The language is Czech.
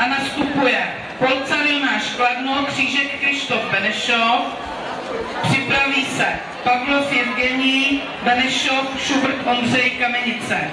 A nastupuje Polcar Jonáš Kladno, Křížek Krištof Benešov, připraví se Pavlov Evgení, Benešov, Šubrt Ondřej Kamenice.